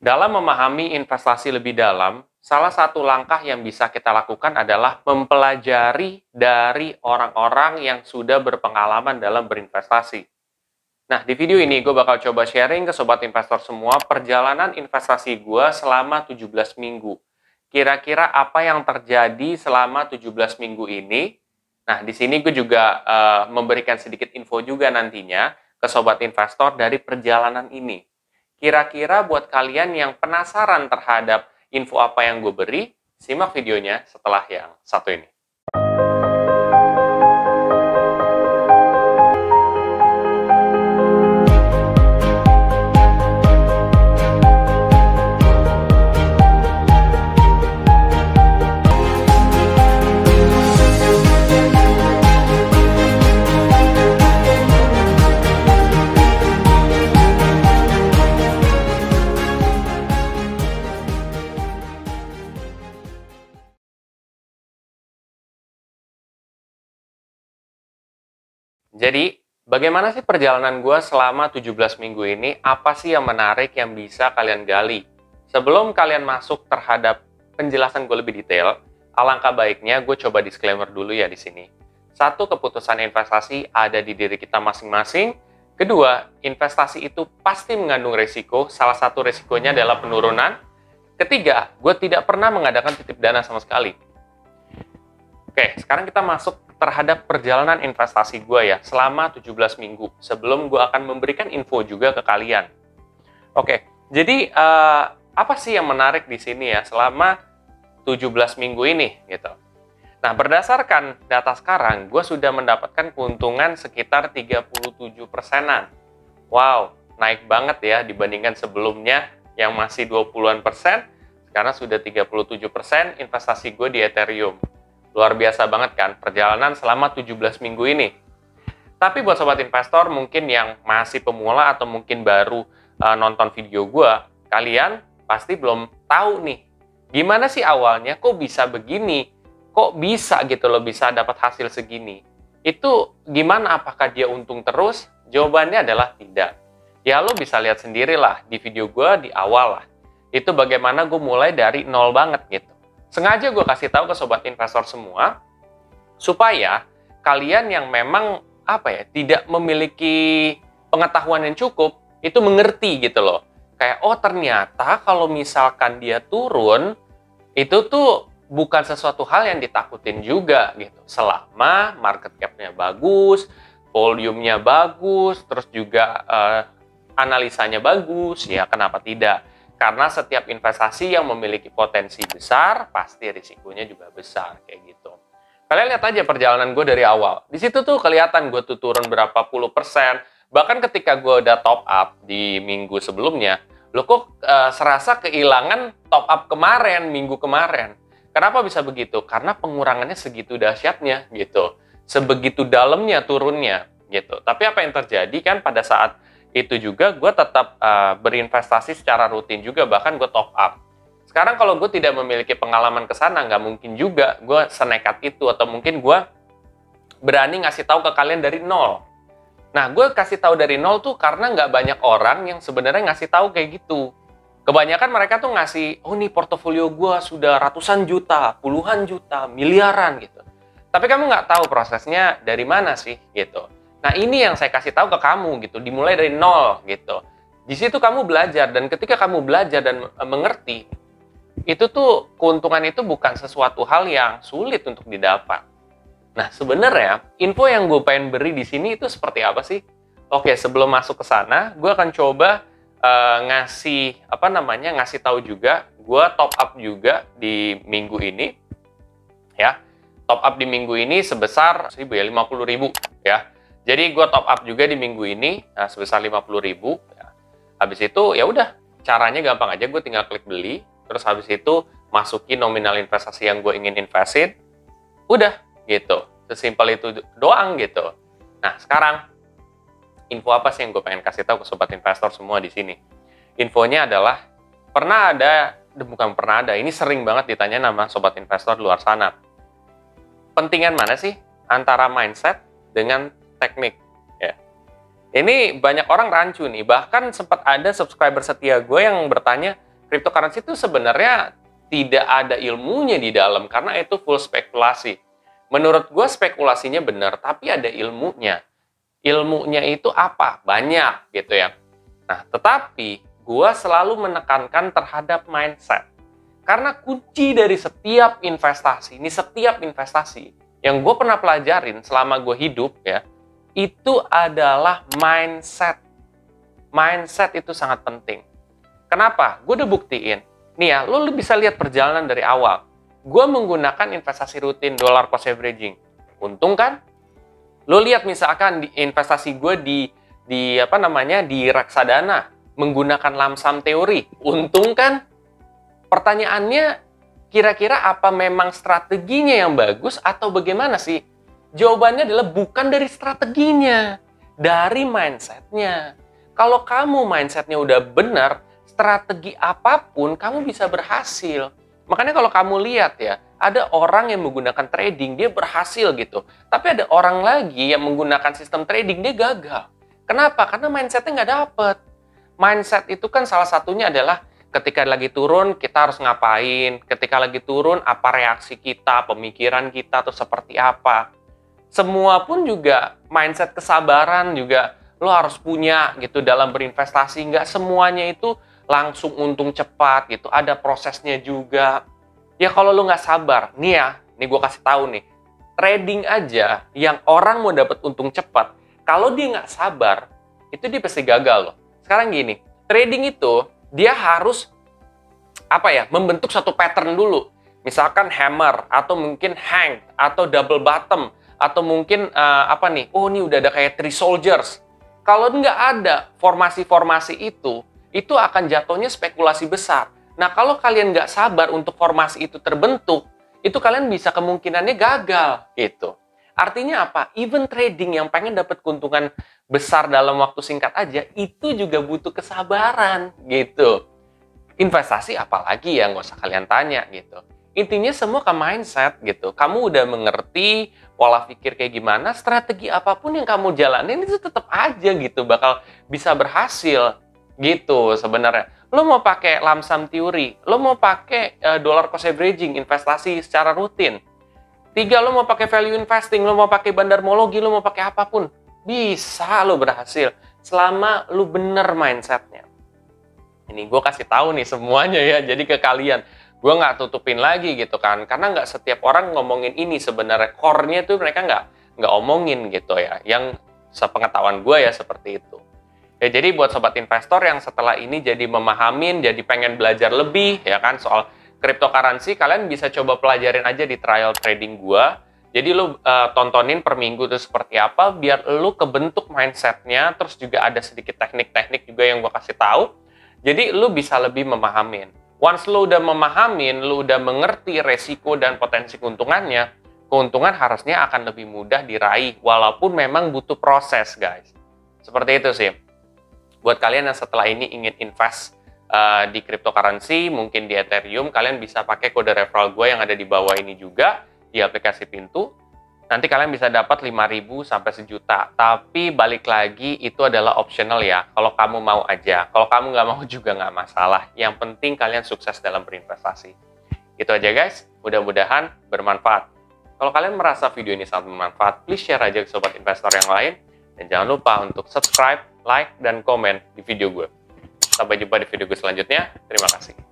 Dalam memahami investasi lebih dalam, salah satu langkah yang bisa kita lakukan adalah mempelajari dari orang-orang yang sudah berpengalaman dalam berinvestasi. Nah, di video ini gue bakal coba sharing ke sobat investor semua perjalanan investasi gue selama 17 minggu. Kira-kira apa yang terjadi selama 17 minggu ini? Nah, di sini gue juga uh, memberikan sedikit info juga nantinya ke sobat investor dari perjalanan ini. Kira-kira buat kalian yang penasaran terhadap info apa yang gue beri, simak videonya setelah yang satu ini. Jadi, bagaimana sih perjalanan gue selama 17 minggu ini? Apa sih yang menarik yang bisa kalian gali? Sebelum kalian masuk terhadap penjelasan gue lebih detail, alangkah baiknya gue coba disclaimer dulu ya di sini. Satu, keputusan investasi ada di diri kita masing-masing. Kedua, investasi itu pasti mengandung resiko. Salah satu resikonya adalah penurunan. Ketiga, gue tidak pernah mengadakan titip dana sama sekali. Oke, sekarang kita masuk terhadap perjalanan investasi gue ya selama 17 minggu sebelum gue akan memberikan info juga ke kalian. Oke, jadi uh, apa sih yang menarik di sini ya selama 17 minggu ini gitu. Nah, berdasarkan data sekarang, gue sudah mendapatkan keuntungan sekitar 37 persenan. Wow, naik banget ya dibandingkan sebelumnya yang masih 20-an persen, sekarang sudah 37 persen investasi gue di Ethereum. Luar biasa banget kan perjalanan selama 17 minggu ini. Tapi buat sobat investor mungkin yang masih pemula atau mungkin baru uh, nonton video gue, kalian pasti belum tahu nih, gimana sih awalnya kok bisa begini? Kok bisa gitu loh bisa dapat hasil segini? Itu gimana apakah dia untung terus? Jawabannya adalah tidak. Ya lo bisa lihat sendirilah di video gue di awal lah. Itu bagaimana gue mulai dari nol banget gitu sengaja gue kasih tahu ke sobat investor semua supaya kalian yang memang apa ya tidak memiliki pengetahuan yang cukup itu mengerti gitu loh. Kayak oh ternyata kalau misalkan dia turun itu tuh bukan sesuatu hal yang ditakutin juga gitu. Selama market capnya bagus volumenya bagus terus juga uh, analisanya bagus ya kenapa tidak karena setiap investasi yang memiliki potensi besar, pasti risikonya juga besar, kayak gitu. Kalian lihat aja perjalanan gue dari awal. Di situ tuh kelihatan gue tuh turun berapa puluh persen. Bahkan ketika gue udah top up di minggu sebelumnya, lo kok uh, serasa kehilangan top up kemarin, minggu kemarin. Kenapa bisa begitu? Karena pengurangannya segitu dahsyatnya gitu. Sebegitu dalamnya turunnya gitu. Tapi apa yang terjadi kan pada saat itu juga gue tetap uh, berinvestasi secara rutin juga bahkan gue top up. Sekarang kalau gue tidak memiliki pengalaman ke sana nggak mungkin juga gue senekat itu atau mungkin gue berani ngasih tahu ke kalian dari nol. Nah gue kasih tahu dari nol tuh karena nggak banyak orang yang sebenarnya ngasih tahu kayak gitu. Kebanyakan mereka tuh ngasih oh nih portofolio gue sudah ratusan juta puluhan juta miliaran gitu. Tapi kamu nggak tahu prosesnya dari mana sih gitu Nah ini yang saya kasih tahu ke kamu gitu, dimulai dari nol gitu. Di situ kamu belajar dan ketika kamu belajar dan e, mengerti, itu tuh keuntungan itu bukan sesuatu hal yang sulit untuk didapat. Nah sebenarnya info yang gue pengen beri di sini itu seperti apa sih? Oke sebelum masuk ke sana, gue akan coba uh, ngasih apa namanya ngasih tahu juga, gue top up juga di minggu ini, ya top up di minggu ini sebesar 1000 ya 50 ribu ya jadi gue top up juga di minggu ini nah, sebesar 50 ribu. Ya. Habis itu ya udah caranya gampang aja gue tinggal klik beli. Terus habis itu masukin nominal investasi yang gue ingin investin. Udah gitu. Sesimpel itu doang gitu. Nah sekarang info apa sih yang gue pengen kasih tahu ke sobat investor semua di sini? Infonya adalah pernah ada, bukan pernah ada, ini sering banget ditanya nama sobat investor luar sana. Pentingan mana sih antara mindset dengan teknik ya. Ini banyak orang rancu nih, bahkan sempat ada subscriber setia gue yang bertanya, cryptocurrency itu sebenarnya tidak ada ilmunya di dalam karena itu full spekulasi. Menurut gue spekulasinya benar, tapi ada ilmunya. Ilmunya itu apa? Banyak gitu ya. Nah, tetapi gue selalu menekankan terhadap mindset. Karena kunci dari setiap investasi, ini setiap investasi yang gue pernah pelajarin selama gue hidup ya, itu adalah mindset. Mindset itu sangat penting. Kenapa? Gue udah buktiin. Nih ya, lo bisa lihat perjalanan dari awal. Gue menggunakan investasi rutin dollar cost averaging. Untung kan? Lo lihat misalkan di investasi gue di di apa namanya di reksadana menggunakan lamsam teori. Untung kan? Pertanyaannya, kira-kira apa memang strateginya yang bagus atau bagaimana sih? Jawabannya adalah bukan dari strateginya, dari mindsetnya. Kalau kamu mindsetnya udah benar, strategi apa pun kamu bisa berhasil. Makanya kalau kamu lihat ya, ada orang yang menggunakan trading, dia berhasil gitu. Tapi ada orang lagi yang menggunakan sistem trading, dia gagal. Kenapa? Karena mindsetnya nggak dapet. Mindset itu kan salah satunya adalah ketika lagi turun kita harus ngapain, ketika lagi turun apa reaksi kita, pemikiran kita tuh seperti apa. Semua pun juga mindset kesabaran juga lo harus punya gitu dalam berinvestasi. Nggak semuanya itu langsung untung cepat gitu, ada prosesnya juga. Ya kalau lo nggak sabar, nih ya, nih gue kasih tahu nih, trading aja yang orang mau dapat untung cepat, kalau dia nggak sabar, itu dia pasti gagal loh. Sekarang gini, trading itu dia harus apa ya membentuk satu pattern dulu misalkan hammer atau mungkin hang atau double bottom atau mungkin uh, apa nih oh ini udah ada kayak three soldiers kalau nggak ada formasi-formasi itu itu akan jatuhnya spekulasi besar nah kalau kalian nggak sabar untuk formasi itu terbentuk itu kalian bisa kemungkinannya gagal gitu Artinya apa? Even trading yang pengen dapat keuntungan besar dalam waktu singkat aja, itu juga butuh kesabaran gitu. Investasi apalagi ya, nggak usah kalian tanya gitu. Intinya semua ke mindset gitu. Kamu udah mengerti pola pikir kayak gimana, strategi apa pun yang kamu jalanin itu tetap aja gitu, bakal bisa berhasil gitu sebenarnya. Lo mau pakai lamsam teori, lo mau pakai uh, dollar cost averaging, investasi secara rutin, Tiga, lo mau pakai value investing, lo mau pakai bandarmologi, lo mau pakai apa pun. Bisa lo berhasil. Selama lo bener mindsetnya. Ini gue kasih tahu nih semuanya ya, jadi ke kalian. Gue nggak tutupin lagi gitu kan, karena nggak setiap orang ngomongin ini sebenarnya core-nya tuh mereka nggak nggak omongin gitu ya. Yang sepengetahuan gue ya seperti itu. Ya jadi buat sobat investor yang setelah ini jadi memahamin, jadi pengen belajar lebih ya kan soal cryptocurrency kalian bisa coba pelajarin aja di trial trading gua. Jadi lu uh, tontonin per minggu itu seperti apa biar lu kebentuk mindsetnya terus juga ada sedikit teknik-teknik juga yang gua kasih tahu. Jadi lu bisa lebih memahamin. Once lu udah memahamin, lu udah mengerti resiko dan potensi keuntungannya, keuntungan harusnya akan lebih mudah diraih walaupun memang butuh proses, guys. Seperti itu sih. Buat kalian yang setelah ini ingin invest uh, di cryptocurrency, mungkin di Ethereum, kalian bisa pakai kode referral gue yang ada di bawah ini juga di aplikasi Pintu. Nanti kalian bisa dapat 5.000 sampai sejuta. Tapi balik lagi itu adalah optional ya. Kalau kamu mau aja. Kalau kamu nggak mau juga nggak masalah. Yang penting kalian sukses dalam berinvestasi. Itu aja guys. Mudah-mudahan bermanfaat. Kalau kalian merasa video ini sangat bermanfaat, please share aja ke sobat investor yang lain. Dan jangan lupa untuk subscribe, like, dan komen di video gue. Sampai jumpa di video gue selanjutnya. Terima kasih.